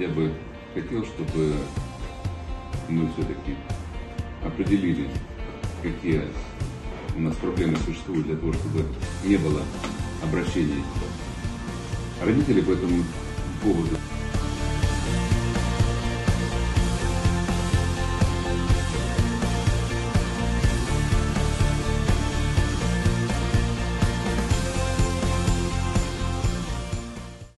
я бы хотел, чтобы мы все-таки определили, какие у нас проблемы существуют для того, чтобы не было обращений родителей по этому поводу.